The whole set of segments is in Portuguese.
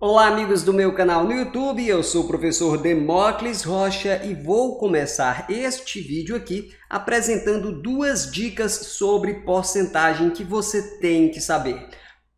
Olá amigos do meu canal no YouTube, eu sou o professor Demócles Rocha e vou começar este vídeo aqui apresentando duas dicas sobre porcentagem que você tem que saber.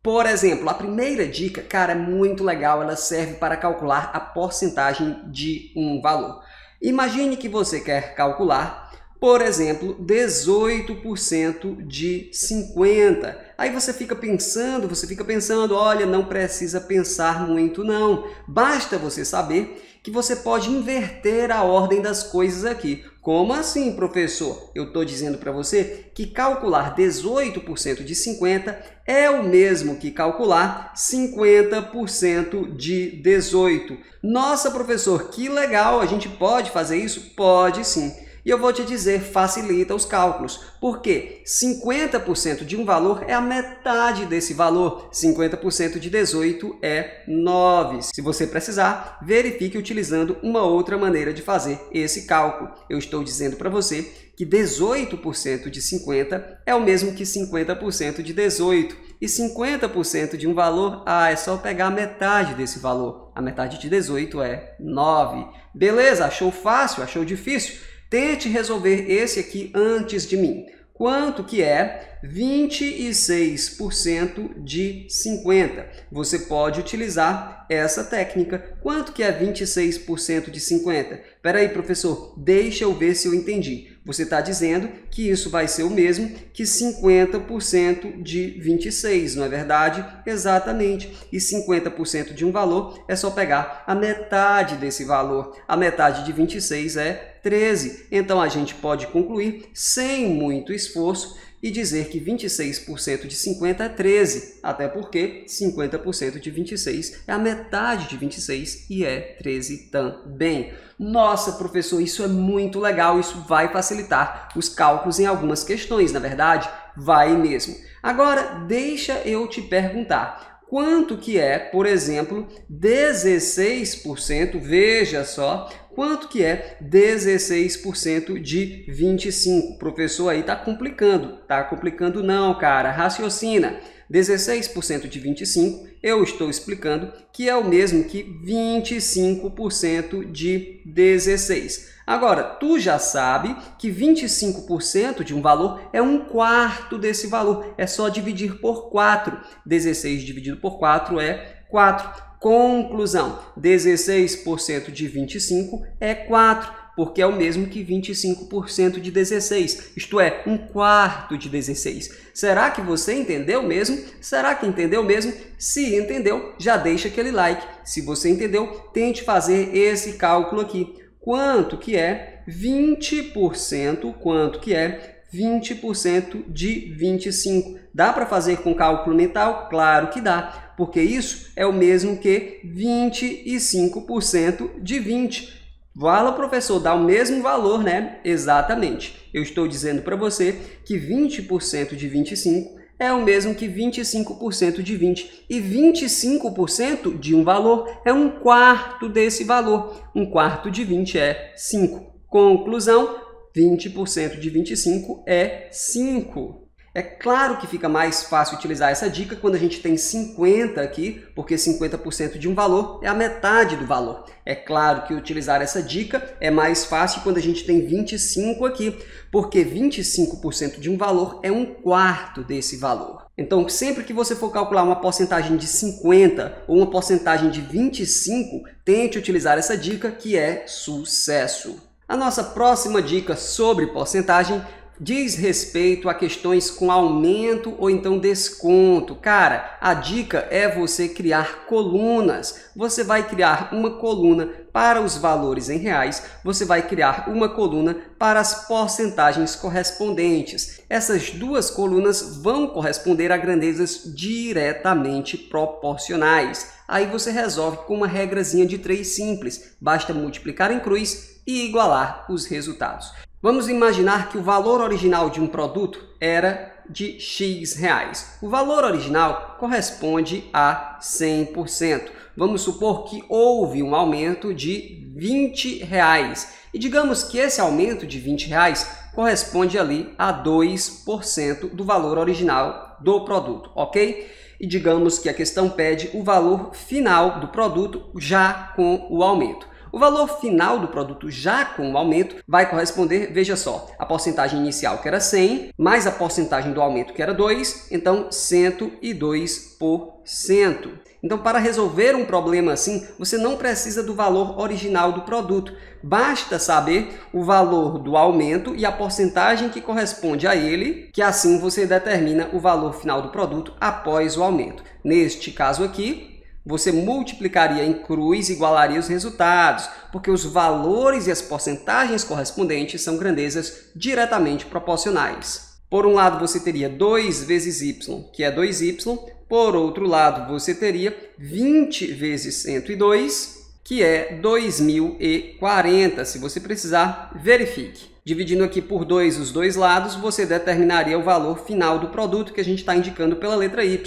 Por exemplo, a primeira dica, cara, é muito legal, ela serve para calcular a porcentagem de um valor. Imagine que você quer calcular por exemplo, 18% de 50. Aí você fica pensando, você fica pensando, olha, não precisa pensar muito não. Basta você saber que você pode inverter a ordem das coisas aqui. Como assim, professor? Eu estou dizendo para você que calcular 18% de 50 é o mesmo que calcular 50% de 18. Nossa, professor, que legal! A gente pode fazer isso? Pode sim. E eu vou te dizer, facilita os cálculos, porque 50% de um valor é a metade desse valor, 50% de 18 é 9. Se você precisar, verifique utilizando uma outra maneira de fazer esse cálculo. Eu estou dizendo para você que 18% de 50 é o mesmo que 50% de 18. E 50% de um valor, ah, é só pegar a metade desse valor. A metade de 18 é 9. Beleza? Achou fácil? Achou difícil? Tente resolver esse aqui antes de mim. Quanto que é 26% de 50? Você pode utilizar essa técnica. Quanto que é 26% de 50? Espera aí, professor, deixa eu ver se eu entendi. Você está dizendo que isso vai ser o mesmo que 50% de 26, não é verdade? Exatamente. E 50% de um valor é só pegar a metade desse valor. A metade de 26 é 13. Então a gente pode concluir sem muito esforço e dizer que 26% de 50 é 13, até porque 50% de 26 é a metade de 26 e é 13 também. Nossa, professor, isso é muito legal, isso vai facilitar os cálculos em algumas questões, na verdade? Vai mesmo. Agora, deixa eu te perguntar, quanto que é, por exemplo, 16%, veja só, Quanto que é 16% de 25? O professor aí está complicando. Tá complicando não, cara. Raciocina. 16% de 25, eu estou explicando que é o mesmo que 25% de 16. Agora, tu já sabe que 25% de um valor é um quarto desse valor. É só dividir por 4. 16 dividido por 4 é 4. Conclusão: 16% de 25 é 4, porque é o mesmo que 25% de 16, isto é, um quarto de 16. Será que você entendeu mesmo? Será que entendeu mesmo? Se entendeu, já deixa aquele like. Se você entendeu, tente fazer esse cálculo aqui. Quanto que é 20%? Quanto que é 20% de 25? Dá para fazer com cálculo mental? Claro que dá porque isso é o mesmo que 25% de 20. Fala, professor, dá o mesmo valor, né? Exatamente. Eu estou dizendo para você que 20% de 25 é o mesmo que 25% de 20. E 25% de um valor é um quarto desse valor. Um quarto de 20 é 5. Conclusão, 20% de 25 é 5. É claro que fica mais fácil utilizar essa dica quando a gente tem 50 aqui, porque 50% de um valor é a metade do valor. É claro que utilizar essa dica é mais fácil quando a gente tem 25 aqui, porque 25% de um valor é um quarto desse valor. Então, sempre que você for calcular uma porcentagem de 50 ou uma porcentagem de 25, tente utilizar essa dica que é sucesso. A nossa próxima dica sobre porcentagem diz respeito a questões com aumento ou então desconto. Cara, a dica é você criar colunas. Você vai criar uma coluna para os valores em reais, você vai criar uma coluna para as porcentagens correspondentes. Essas duas colunas vão corresponder a grandezas diretamente proporcionais. Aí você resolve com uma regrazinha de três simples. Basta multiplicar em cruz e igualar os resultados. Vamos imaginar que o valor original de um produto era de X reais. O valor original corresponde a 100%. Vamos supor que houve um aumento de 20 reais. E digamos que esse aumento de 20 reais corresponde ali a 2% do valor original do produto, ok? e digamos que a questão pede o valor final do produto já com o aumento. O valor final do produto já com o aumento vai corresponder, veja só, a porcentagem inicial que era 100, mais a porcentagem do aumento que era 2, então 102%. Então, para resolver um problema assim, você não precisa do valor original do produto. Basta saber o valor do aumento e a porcentagem que corresponde a ele, que assim você determina o valor final do produto após o aumento. Neste caso aqui, você multiplicaria em cruz e igualaria os resultados, porque os valores e as porcentagens correspondentes são grandezas diretamente proporcionais. Por um lado, você teria 2 vezes y, que é 2y. Por outro lado, você teria 20 vezes 102, que é 2040. Se você precisar, verifique. Dividindo aqui por 2 os dois lados, você determinaria o valor final do produto que a gente está indicando pela letra y.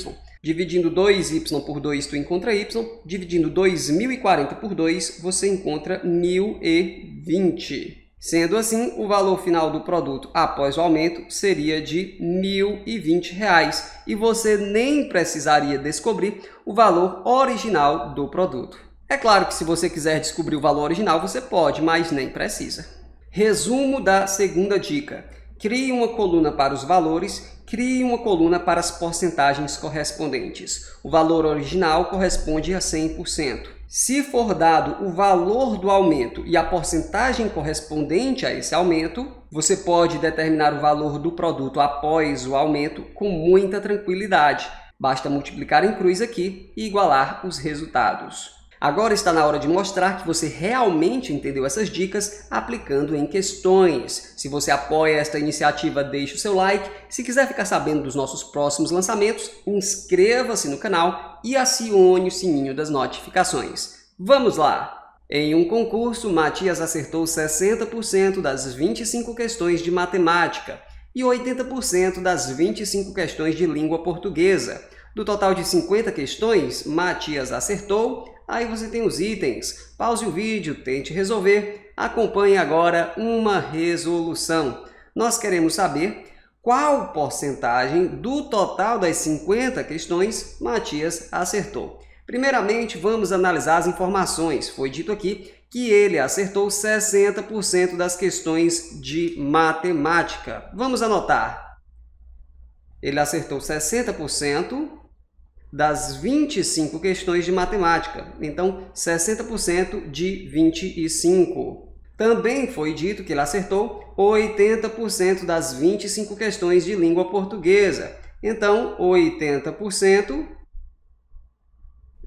Dividindo 2y por 2, tu encontra y. Dividindo 2040 por 2, você encontra 1020. Sendo assim, o valor final do produto após o aumento seria de R$ 1.020 e você nem precisaria descobrir o valor original do produto. É claro que se você quiser descobrir o valor original, você pode, mas nem precisa. Resumo da segunda dica. Crie uma coluna para os valores, crie uma coluna para as porcentagens correspondentes. O valor original corresponde a 100%. Se for dado o valor do aumento e a porcentagem correspondente a esse aumento, você pode determinar o valor do produto após o aumento com muita tranquilidade. Basta multiplicar em cruz aqui e igualar os resultados. Agora está na hora de mostrar que você realmente entendeu essas dicas aplicando em questões. Se você apoia esta iniciativa, deixe o seu like. Se quiser ficar sabendo dos nossos próximos lançamentos, inscreva-se no canal e acione o sininho das notificações. Vamos lá! Em um concurso, Matias acertou 60% das 25 questões de matemática e 80% das 25 questões de língua portuguesa. Do total de 50 questões, Matias acertou Aí você tem os itens. Pause o vídeo, tente resolver. Acompanhe agora uma resolução. Nós queremos saber qual porcentagem do total das 50 questões Matias acertou. Primeiramente, vamos analisar as informações. Foi dito aqui que ele acertou 60% das questões de matemática. Vamos anotar. Ele acertou 60% das 25 questões de matemática, então 60% de 25. Também foi dito que ele acertou 80% das 25 questões de língua portuguesa, então 80%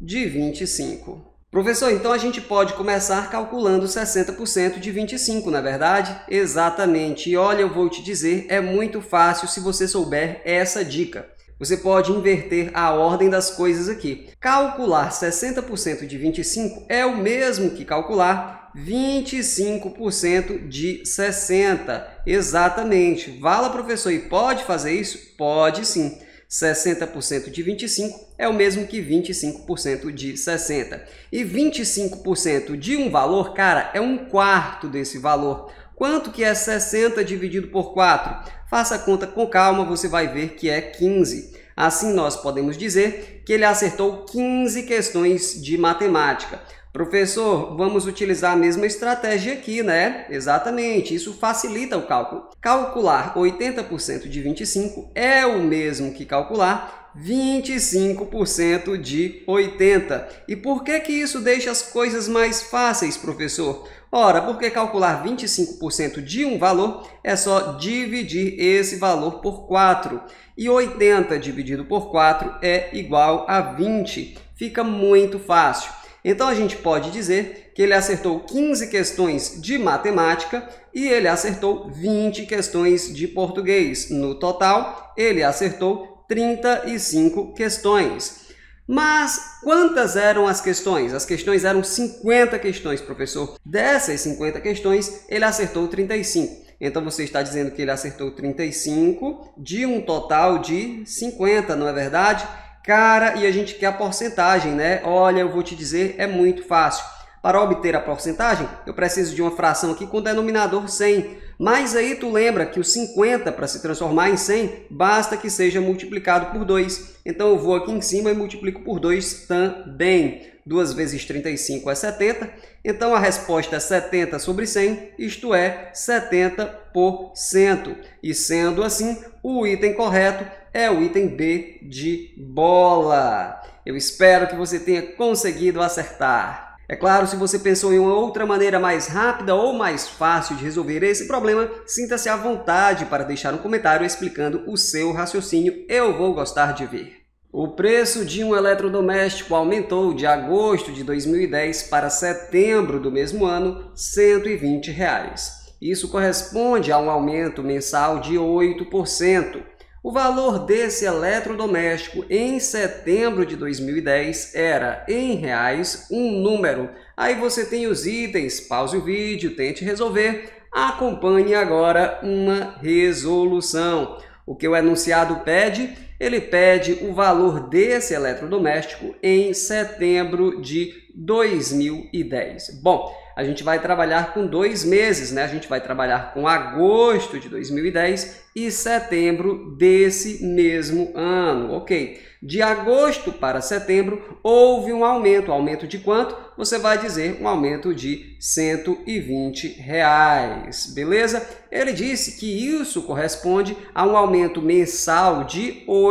de 25. Professor, então a gente pode começar calculando 60% de 25, não é verdade? Exatamente. E olha, eu vou te dizer, é muito fácil se você souber essa dica. Você pode inverter a ordem das coisas aqui. Calcular 60% de 25 é o mesmo que calcular 25% de 60. Exatamente. Vala, professor, e pode fazer isso? Pode sim. 60% de 25 é o mesmo que 25% de 60. E 25% de um valor, cara, é um quarto desse valor. Quanto que é 60 dividido por 4? Faça a conta com calma, você vai ver que é 15. Assim, nós podemos dizer que ele acertou 15 questões de matemática. Professor, vamos utilizar a mesma estratégia aqui, né? Exatamente, isso facilita o cálculo. Calcular 80% de 25 é o mesmo que calcular 25% de 80. E por que que isso deixa as coisas mais fáceis, professor? Ora, porque calcular 25% de um valor é só dividir esse valor por 4. E 80 dividido por 4 é igual a 20. Fica muito fácil. Então a gente pode dizer que ele acertou 15 questões de matemática e ele acertou 20 questões de português. No total, ele acertou 35 questões. Mas quantas eram as questões? As questões eram 50 questões, professor. Dessas 50 questões, ele acertou 35. Então você está dizendo que ele acertou 35 de um total de 50, não é verdade? Cara, e a gente quer a porcentagem, né? Olha, eu vou te dizer, é muito fácil. Para obter a porcentagem, eu preciso de uma fração aqui com denominador 100. Mas aí tu lembra que o 50 para se transformar em 100 basta que seja multiplicado por 2. Então eu vou aqui em cima e multiplico por 2 também. 2 vezes 35 é 70. Então a resposta é 70 sobre 100, isto é 70%. E sendo assim, o item correto é o item B de bola. Eu espero que você tenha conseguido acertar. É claro, se você pensou em uma outra maneira mais rápida ou mais fácil de resolver esse problema, sinta-se à vontade para deixar um comentário explicando o seu raciocínio. Eu vou gostar de ver. O preço de um eletrodoméstico aumentou de agosto de 2010 para setembro do mesmo ano, 120 reais. Isso corresponde a um aumento mensal de 8%. O valor desse eletrodoméstico em setembro de 2010 era, em reais, um número. Aí você tem os itens, pause o vídeo, tente resolver, acompanhe agora uma resolução. O que o enunciado pede? Ele pede o valor desse eletrodoméstico em setembro de 2010. Bom, a gente vai trabalhar com dois meses, né? A gente vai trabalhar com agosto de 2010 e setembro desse mesmo ano, ok? De agosto para setembro houve um aumento. Aumento de quanto? Você vai dizer um aumento de 120 reais, beleza? Ele disse que isso corresponde a um aumento mensal de 8%,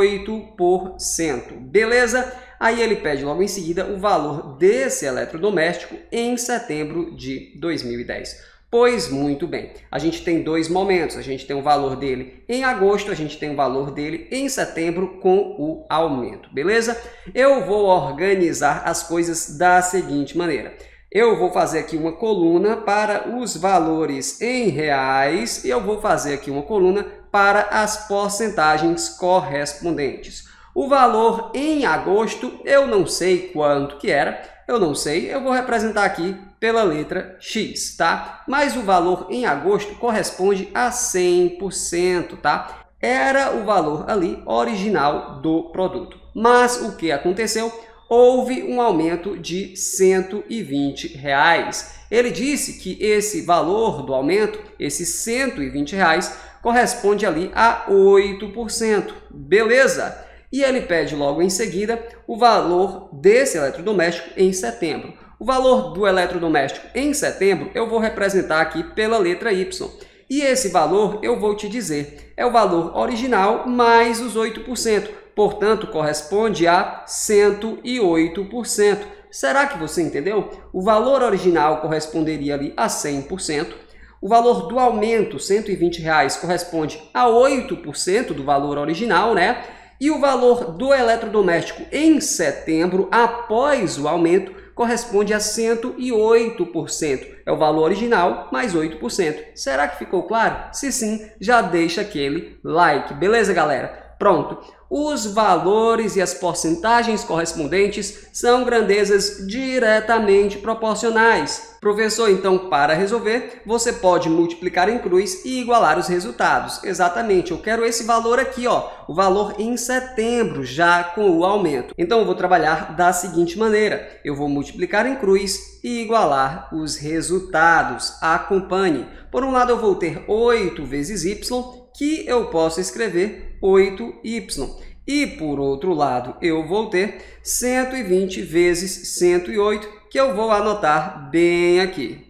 beleza? Aí ele pede logo em seguida o valor desse eletrodoméstico em setembro de 2010. Pois muito bem, a gente tem dois momentos, a gente tem o valor dele em agosto, a gente tem o valor dele em setembro com o aumento, beleza? Eu vou organizar as coisas da seguinte maneira. Eu vou fazer aqui uma coluna para os valores em reais e eu vou fazer aqui uma coluna para as porcentagens correspondentes. O valor em agosto, eu não sei quanto que era, eu não sei, eu vou representar aqui pela letra X, tá? Mas o valor em agosto corresponde a 100%, tá? Era o valor ali original do produto. Mas o que aconteceu? Houve um aumento de 120 reais. Ele disse que esse valor do aumento, esses 120 reais, corresponde ali a 8%. Beleza? e ele pede logo em seguida o valor desse eletrodoméstico em setembro. O valor do eletrodoméstico em setembro eu vou representar aqui pela letra Y. E esse valor eu vou te dizer, é o valor original mais os 8%, portanto corresponde a 108%. Será que você entendeu? O valor original corresponderia ali a 100%, o valor do aumento, 120 reais, corresponde a 8% do valor original, né? E o valor do eletrodoméstico em setembro, após o aumento, corresponde a 108%. É o valor original mais 8%. Será que ficou claro? Se sim, já deixa aquele like. Beleza, galera? Pronto. Os valores e as porcentagens correspondentes são grandezas diretamente proporcionais. Professor, então, para resolver, você pode multiplicar em cruz e igualar os resultados. Exatamente, eu quero esse valor aqui, ó, o valor em setembro, já com o aumento. Então, eu vou trabalhar da seguinte maneira. Eu vou multiplicar em cruz e igualar os resultados. Acompanhe. Por um lado, eu vou ter 8 vezes y, que eu posso escrever 8y. E por outro lado, eu vou ter 120 vezes 108, que eu vou anotar bem aqui.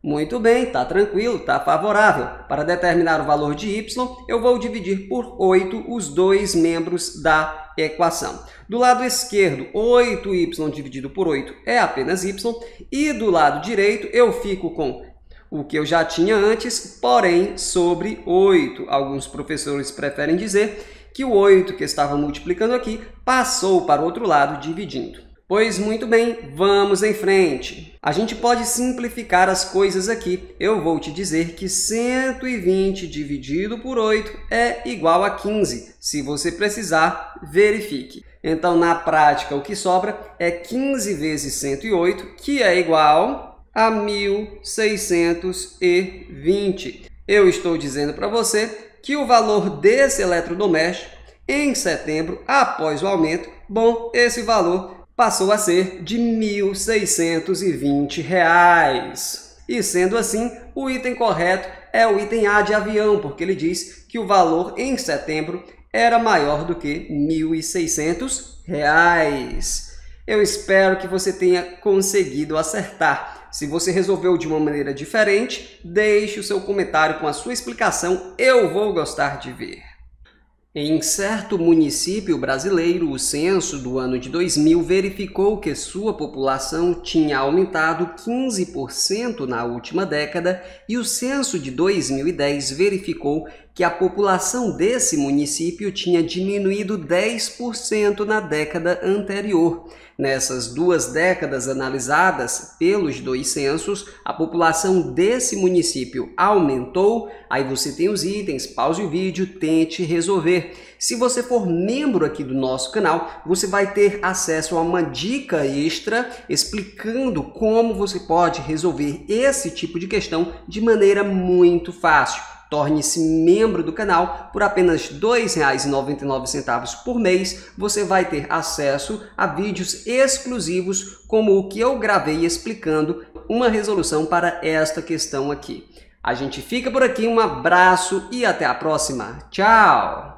Muito bem, está tranquilo, está favorável. Para determinar o valor de y, eu vou dividir por 8 os dois membros da equação. Do lado esquerdo, 8y dividido por 8 é apenas y, e do lado direito eu fico com o que eu já tinha antes, porém sobre 8. Alguns professores preferem dizer que o 8 que estava multiplicando aqui passou para o outro lado dividindo. Pois muito bem, vamos em frente. A gente pode simplificar as coisas aqui. Eu vou te dizer que 120 dividido por 8 é igual a 15. Se você precisar, verifique. Então, na prática, o que sobra é 15 vezes 108, que é igual a 1620. Eu estou dizendo para você que o valor desse eletrodoméstico em setembro, após o aumento, bom, esse valor passou a ser de R$ 1.620. E sendo assim, o item correto é o item A de avião, porque ele diz que o valor em setembro era maior do que R$ 1.600. Eu espero que você tenha conseguido acertar. Se você resolveu de uma maneira diferente, deixe o seu comentário com a sua explicação, eu vou gostar de ver. Em certo município brasileiro, o censo do ano de 2000 verificou que sua população tinha aumentado 15% na última década e o censo de 2010 verificou que a população desse município tinha diminuído 10% na década anterior. Nessas duas décadas analisadas pelos dois censos, a população desse município aumentou. Aí você tem os itens, pause o vídeo, tente resolver. Se você for membro aqui do nosso canal, você vai ter acesso a uma dica extra explicando como você pode resolver esse tipo de questão de maneira muito fácil. Torne-se membro do canal por apenas R$ 2,99 por mês. Você vai ter acesso a vídeos exclusivos como o que eu gravei explicando uma resolução para esta questão aqui. A gente fica por aqui, um abraço e até a próxima. Tchau!